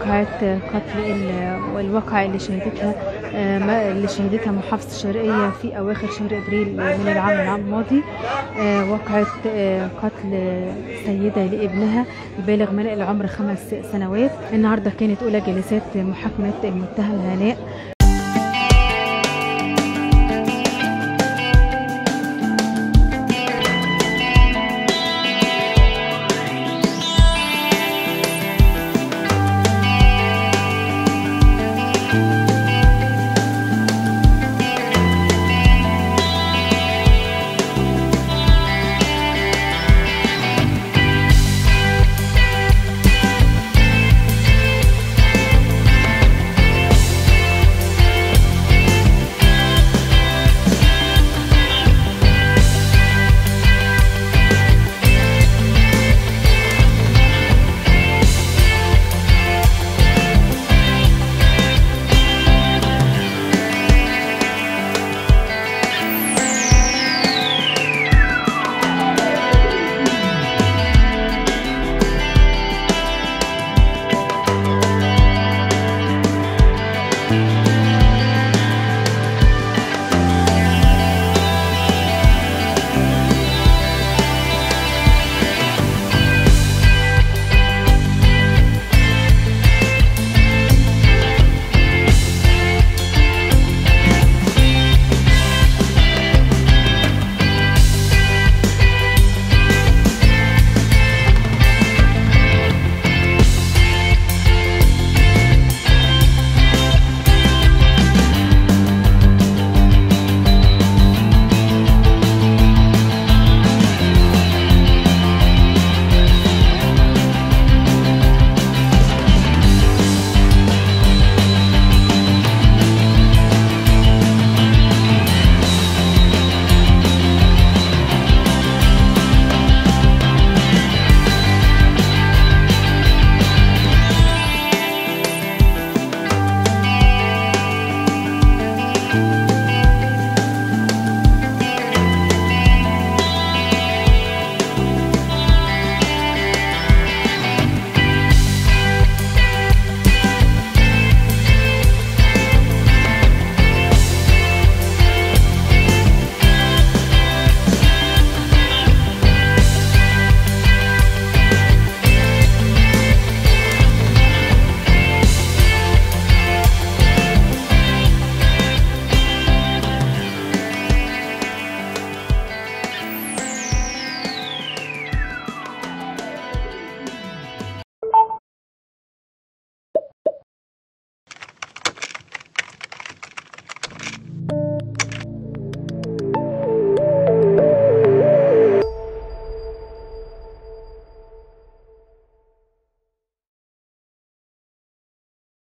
وقعت قتل ال- والواقعة اللي شهدتها آه، اللي شهدتها محافظة الشرقية في أواخر شهر أبريل من العام العام الماضي. وقعت واقعة آه، قتل سيدة لابنها البالغ من العمر خمس سنوات. النهاردة كانت أولى جلسات محاكمة المتهم هناء